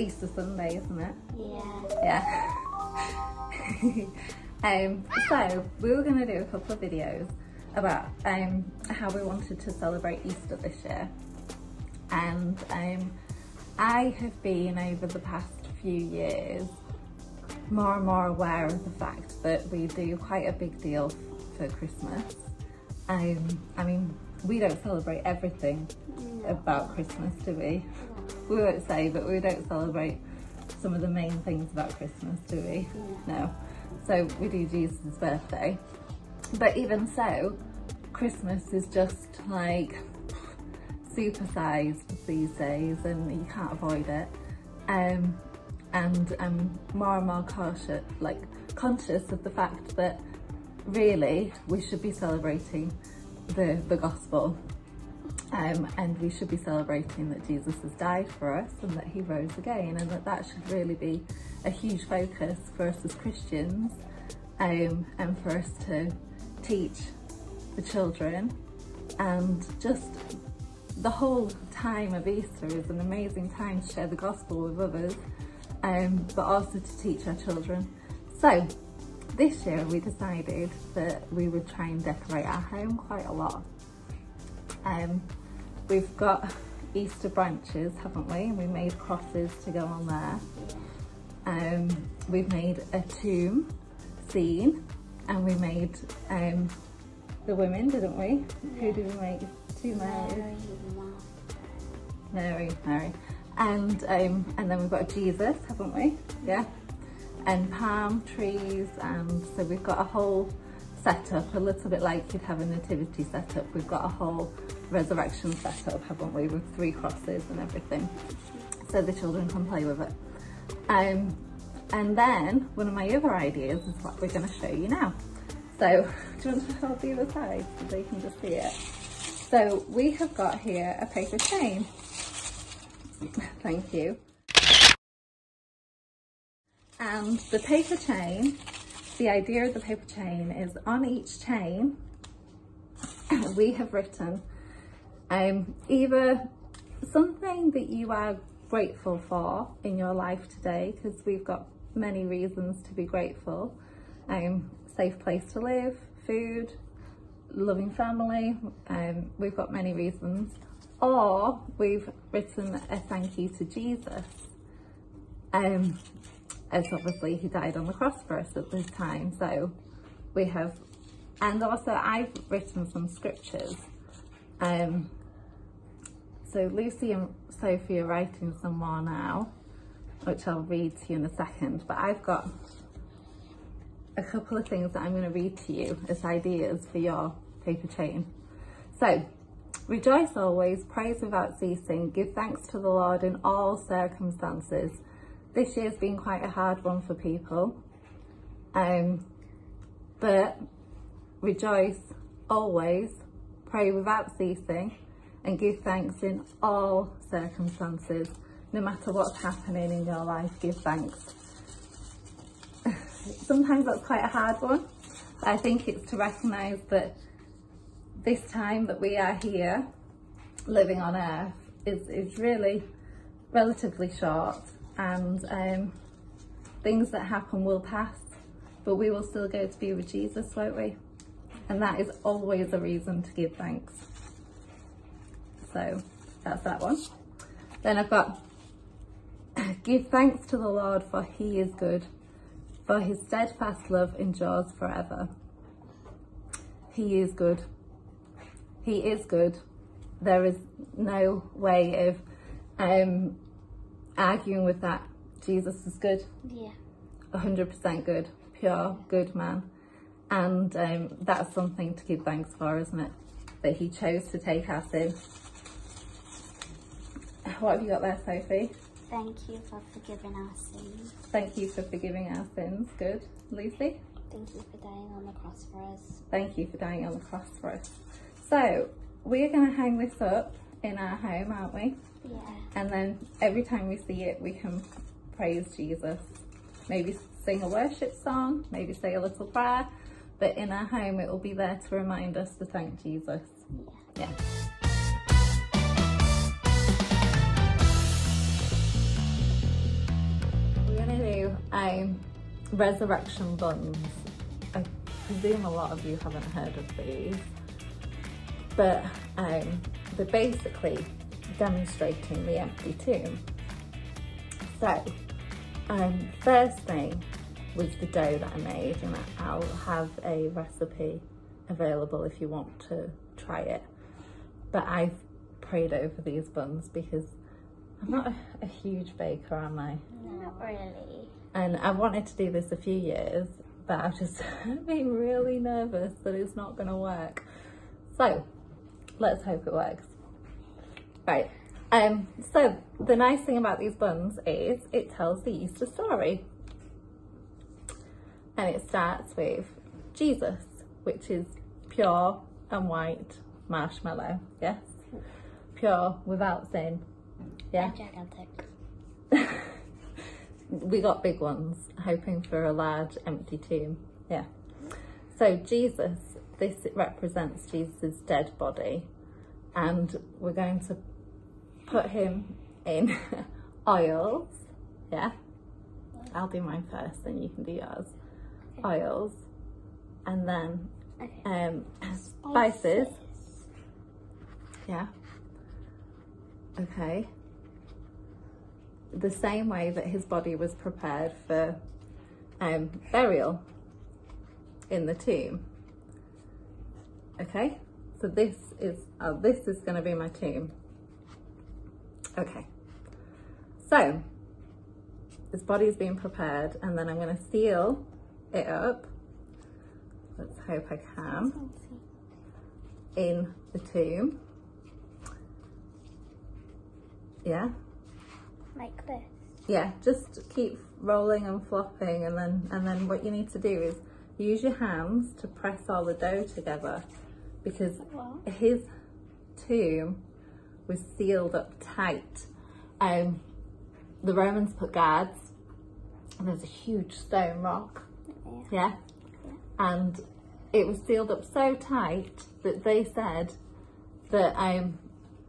Morning church. It's Easter Sunday, isn't it? Yeah. Yeah. um, so we were going to do a couple of videos about um, how we wanted to celebrate Easter this year. And um, I have been over the past few years more and more aware of the fact that we do quite a big deal for Christmas. Um, I mean, we don't celebrate everything about Christmas, do we? We won't say, but we don't celebrate some of the main things about Christmas, do we? No. So we do Jesus' birthday. But even so, Christmas is just like supersized these days and you can't avoid it. Um, and I'm more and more cautious, like conscious of the fact that really we should be celebrating the, the gospel um, and we should be celebrating that Jesus has died for us and that he rose again and that that should really be a huge focus for us as Christians um, and for us to teach the children and just the whole time of Easter is an amazing time to share the gospel with others um, but also to teach our children. So this year we decided that we would try and decorate our home quite a lot. Um, we've got Easter branches, haven't we? And we made crosses to go on there. Um, we've made a tomb scene and we made um, the women, didn't we? Who did we make? Two Marys. Mary. Mary, Mary. And um, and then we've got Jesus, haven't we? Yeah. And palm trees, and so we've got a whole setup, a little bit like you'd have a nativity setup. We've got a whole resurrection setup, haven't we, with three crosses and everything, so the children can play with it. Um, and then one of my other ideas is what we're going to show you now. So do you want to hold the other side so they can just see it? So we have got here a paper chain. Thank you. And the paper chain, the idea of the paper chain is on each chain, we have written um, either something that you are grateful for in your life today, because we've got many reasons to be grateful. Um, safe place to live, food, loving family, um, we've got many reasons. Or we've written a thank you to Jesus. Um, as obviously he died on the cross for us at this time. So we have, and also I've written some scriptures. Um, so Lucy and Sophie are writing some more now, which I'll read to you in a second. But I've got a couple of things that I'm going to read to you as ideas for your paper chain. So, rejoice always, praise without ceasing, give thanks to the Lord in all circumstances. This year's been quite a hard one for people, um, but rejoice always, pray without ceasing, and give thanks in all circumstances. No matter what's happening in your life, give thanks. Sometimes that's quite a hard one. But I think it's to recognise that this time that we are here, living on earth, is, is really relatively short and um, things that happen will pass, but we will still go to be with Jesus, won't we? And that is always a reason to give thanks. So that's that one. Then I've got give thanks to the Lord for he is good, for his steadfast love endures forever. He is good. He is good. There is no way of um, arguing with that. Jesus is good, Yeah. 100% good, pure, good man. And um, that's something to give thanks for, isn't it? That he chose to take our sin. What have you got there, Sophie? Thank you for forgiving our sins. Thank you for forgiving our sins. Good. Lucy? Thank you for dying on the cross for us. Thank you for dying on the cross for us. So, we're going to hang this up in our home, aren't we? Yeah. And then every time we see it, we can praise Jesus. Maybe sing a worship song, maybe say a little prayer, but in our home, it will be there to remind us to thank Jesus. Yeah. yeah. We're going to do um, resurrection buns. I presume a lot of you haven't heard of these but um, they're basically demonstrating the empty tomb. So, um, first thing was the dough that I made, and I'll have a recipe available if you want to try it. But I've prayed over these buns because I'm not a, a huge baker, am I? Not really. And I wanted to do this a few years, but I've just been really nervous that it's not going to work. So let's hope it works. Right. Um, so the nice thing about these buns is it tells the Easter story. And it starts with Jesus, which is pure and white marshmallow. Yes. Pure without sin. Yeah. Gigantic. we got big ones, hoping for a large empty tomb. Yeah. So Jesus, this represents Jesus' dead body, and we're going to put him in oils. Yeah. I'll do mine first, then you can do yours. Oils, and then Okay. um, spices. Yeah. Okay. The same way that his body was prepared for um, burial in the tomb. Okay. So this is oh, this is going to be my tomb. Okay. So this body is being prepared, and then I'm going to seal it up. Let's hope I can in the tomb. Yeah, Like this. yeah. Just keep rolling and flopping, and then and then what you need to do is use your hands to press all the dough together, because his tomb was sealed up tight. Um, the Romans put guards, and there's a huge stone rock. Yeah. Yeah. And it was sealed up so tight that they said that um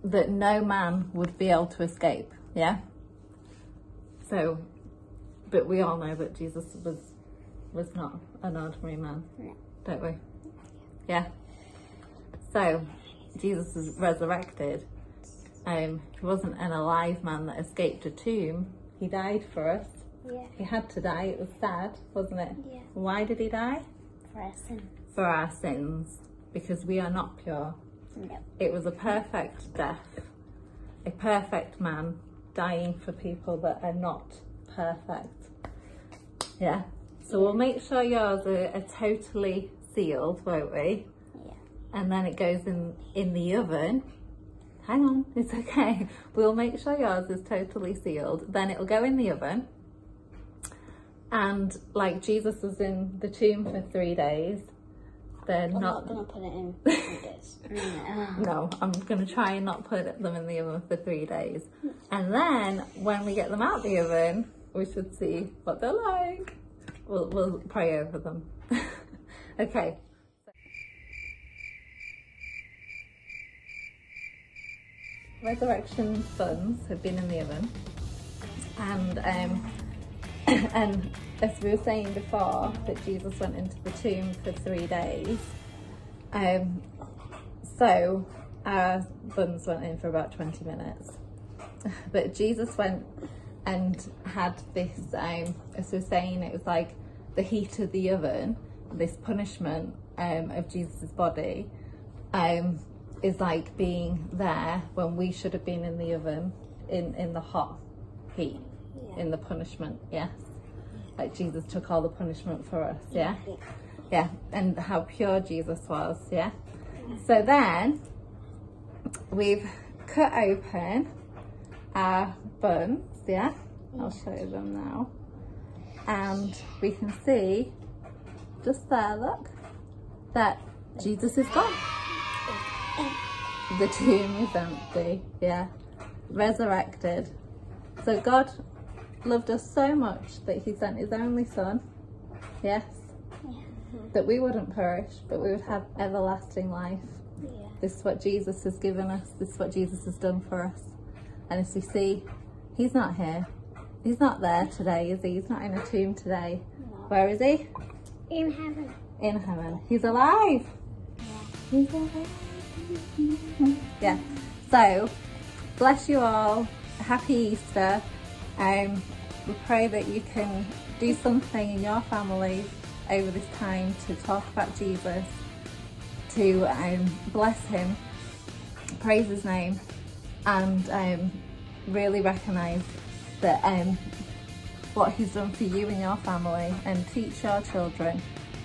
that no man would be able to escape. Yeah. So but we all know that Jesus was was not an ordinary man, No. don't we? Yeah. So Jesus is resurrected. Um he wasn't an alive man that escaped a tomb. He died for us. Yeah. He had to die. It was sad, wasn't it? Yeah. Why did he die? For us and For our sins, because we are not pure. no. It was a perfect death, a perfect man dying for people that are not perfect. Yeah. So we'll make sure yours are, are totally sealed, won't we? And then it goes in in the oven. Hang on, it's okay. We'll make sure yours is totally sealed. Then it'll go in the oven. And like Jesus was in the tomb for three days, they're I'm not not gonna put it in like this. No. I'm going to try and not put them in the oven for three days. And then when we get them out the oven, we should see what they're like. We'll, we'll pray over them. okay. Resurrection buns have been in the oven. And um, and as we were saying before, that Jesus went into the tomb for three days. Um, so our buns went in for about 20 minutes. But Jesus went and had this, um, as we were saying, it was like the heat of the oven, this punishment um, of Jesus' body, um, is like being there when we should have been in the oven, in, in the hot heat, Yeah. in the punishment, yes. Like Jesus took all the punishment for us, yeah? Yeah. yeah, and how pure Jesus was, yeah. So then we've cut open our buns, yeah. I'll show you them now, and we can see just there. Look, that Jesus is gone. The tomb is empty, yeah, resurrected. So God loved us so much that He sent His only Son, yes, that we wouldn't perish, but we would have everlasting life. Yeah. This is what Jesus has given us. This is what Jesus has done for us. And as we see, He's not here. He's not there today, is he? He's not in a tomb today. No. Where is he? In heaven. In heaven. He's alive. Yeah. He's alive. Yeah. So, bless you all. Happy Easter. Um, we pray that you can do something in your family over this time to talk about Jesus, to um, bless him, praise his name, and um, really recognise that um, what he's done for you and your family and teach your children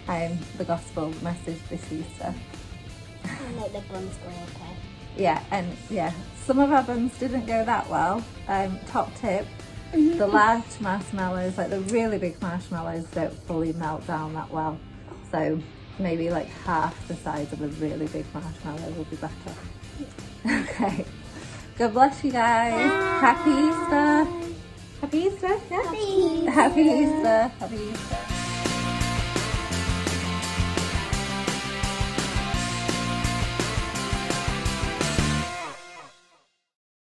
um, the gospel message this Easter. And the buns go okay. Yeah, and yeah, some of our buns didn't go that well. Um, top tip, the large marshmallows, like the really big marshmallows don't fully melt down that well. So maybe like half the size of a really big marshmallow will be better. Okay. God bless you guys. Happy Easter. Happy Easter. Yeah. Happy Happy Easter. Happy Easter.